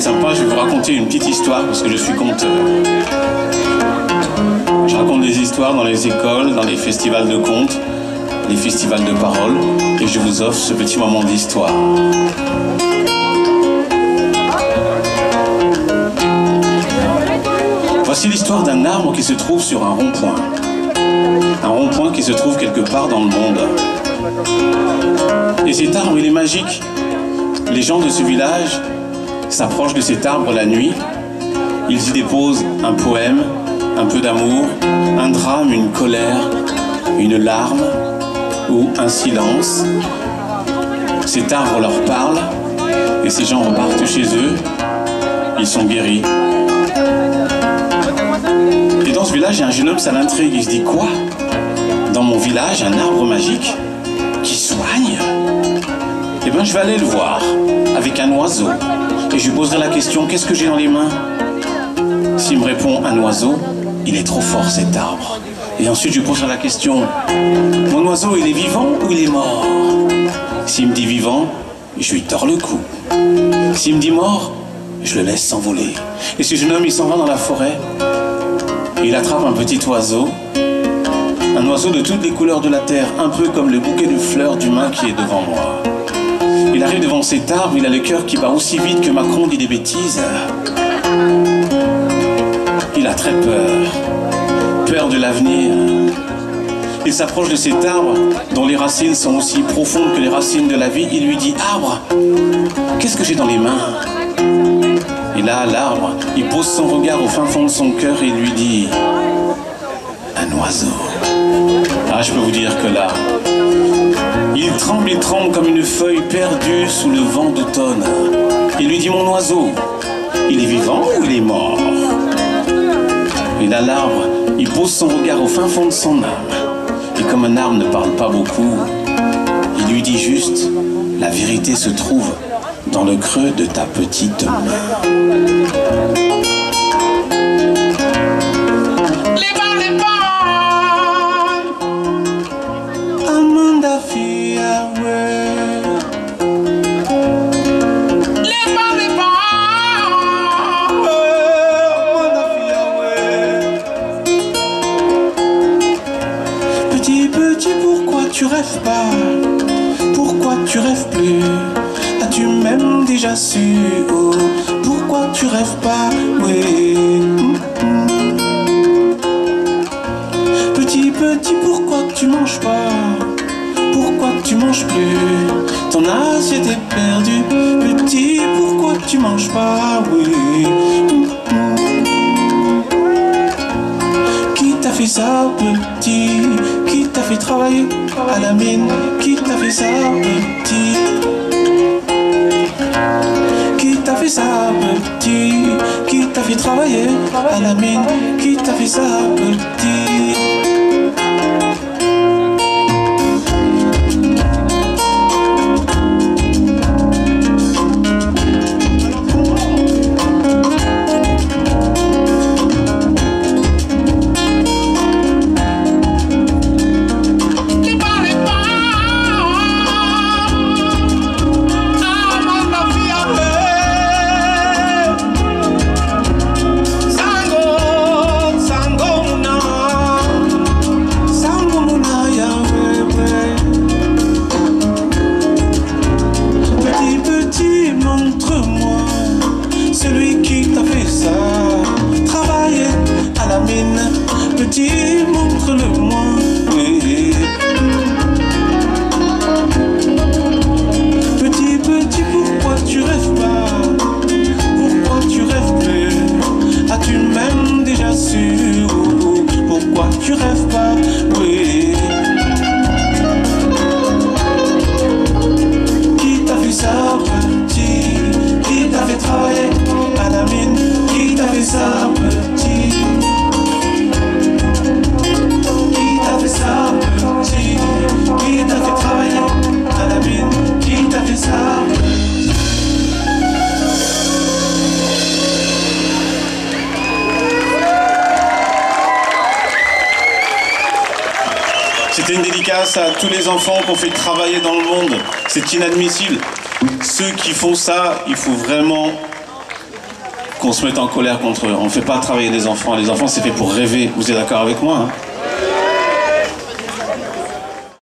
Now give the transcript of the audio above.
êtes sympa, je vais vous raconter une petite histoire parce que je suis conteur. Je raconte des histoires dans les écoles, dans les festivals de contes, les festivals de paroles, et je vous offre ce petit moment d'histoire. Voici l'histoire d'un arbre qui se trouve sur un rond-point. Un rond-point qui se trouve quelque part dans le monde. Et cet arbre, il est magique. Les gens de ce village s'approchent de cet arbre la nuit. Ils y déposent un poème, un peu d'amour, un drame, une colère, une larme ou un silence. Cet arbre leur parle et ces gens repartent chez eux. Ils sont guéris. Et dans ce village, il y a un jeune homme, ça l'intrigue. Il se dit quoi? Dans mon village, un arbre magique Je vais aller le voir avec un oiseau. Et je lui poserai la question qu'est-ce que j'ai dans les mains? S'il me répond un oiseau, il est trop fort cet arbre. Et ensuite, je lui poserai la question mon oiseau, il est vivant ou il est mort? S'il me dit vivant, je lui tords le cou. S'il me dit mort, je le laisse s'envoler. Et ce jeune homme, il s'en va dans la forêt. Il attrape un petit oiseau, un oiseau de toutes les couleurs de la terre, un peu comme le bouquet de fleurs d'humain qui est devant moi. Il arrive devant cet arbre, il a le cœur qui bat aussi vite que Macron dit des bêtises. Il a très peur, peur de l'avenir. Il s'approche de cet arbre dont les racines sont aussi profondes que les racines de la vie. Il lui dit Arbre, qu'est-ce que j'ai dans les mains? Et là, l'arbre, il pose son regard au fin fond de son cœur et lui dit Un oiseau. Ah, je peux vous dire que là, tremble, il tremble comme une feuille perdue sous le vent d'automne. Il lui dit Mon oiseau, il est vivant ou il est mort? Et là, l'arbre, il pose son regard au fin fond de son âme. Et comme un arbre ne parle pas beaucoup, il lui dit juste La vérité se trouve dans le creux de ta petite main. Tu rêves pas. Pourquoi tu rêves plus? As-tu même déjà su? Oh, Pourquoi tu rêves pas? Oui. Petit, petit, pourquoi tu manges pas? Pourquoi tu manges plus? Ton assiette est perdue. Petit, pourquoi tu manges pas? Oui. Qui t'a fait ça, petit? Fait travailler à la mine Qui t'a fait ça, petit. Qui t'a fait ça, petit. Qui t'a fait travailler à la mine Qui t'a fait ça, petit petit, montre-le-moi. C'était une dédicace à tous les enfants qu'on fait travailler dans le monde. C'est inadmissible. Ceux qui font ça, il faut vraiment qu'on se mette en colère contre eux. On ne fait pas travailler les enfants. Les enfants, c'est fait pour rêver. Vous êtes d'accord avec moi hein?